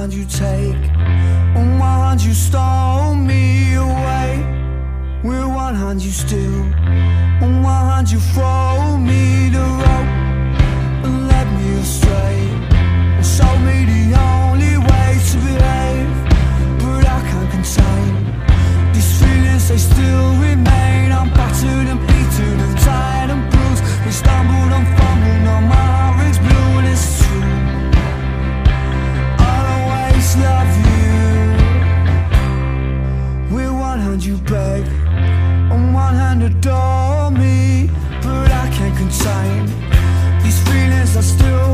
hand you take, one hand you stole me away. With one hand you steal, one hand you throw me to adore me, but I can't contain these feelings I still.